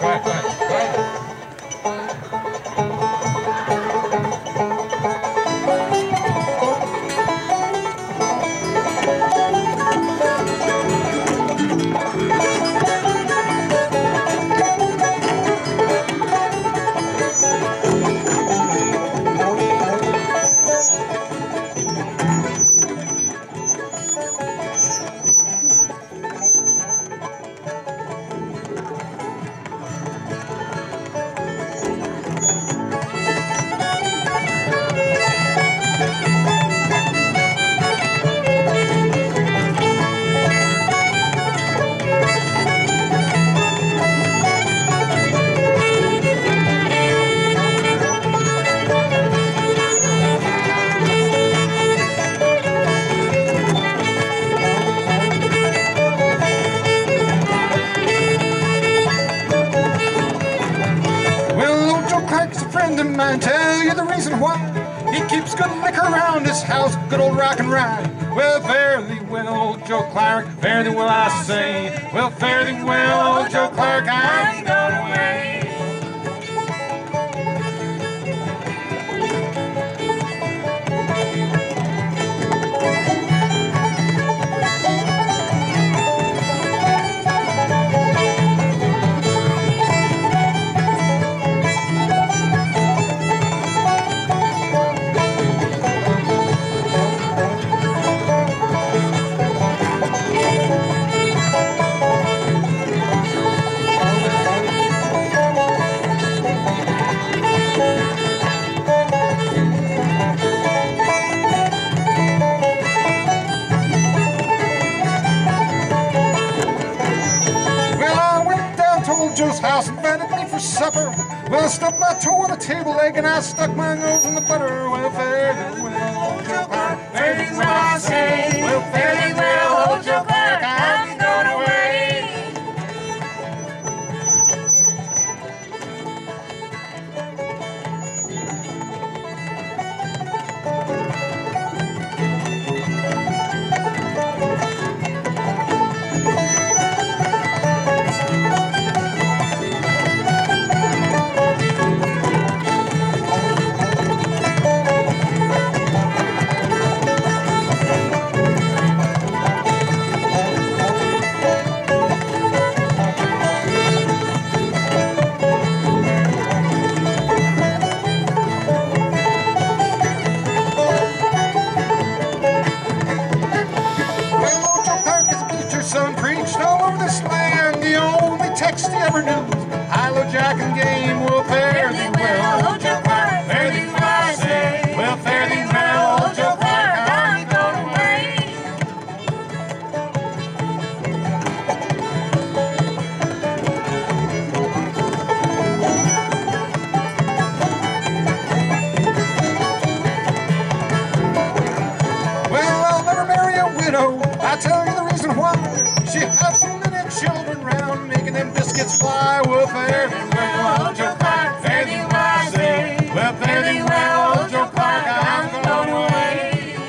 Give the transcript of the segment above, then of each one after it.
quiet, friend of mine. Tell you the reason why. He keeps good liquor around his house, good old rock and rye. Well, fare thee well, Joe Clark, fare thee well, I say. Well, fare thee well, Joe Clark, I'm going Joe's house, invited me for supper. Well, I stubbed my toe on a table leg and I stuck my nose in the butter. Well, fare thee biscuits fly. Thee well, old Joe Clark, fare thee well, I say. Well, fare thee well, old Joe Clark, I'm going away.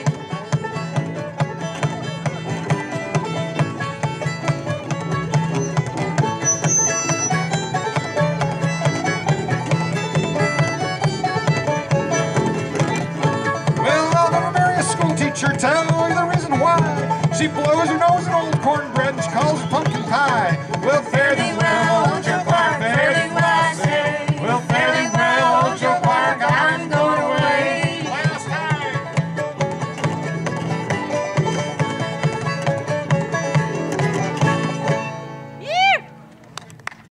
Well, I'll never marry a school teacher. Tell you the reason why. She blows her nose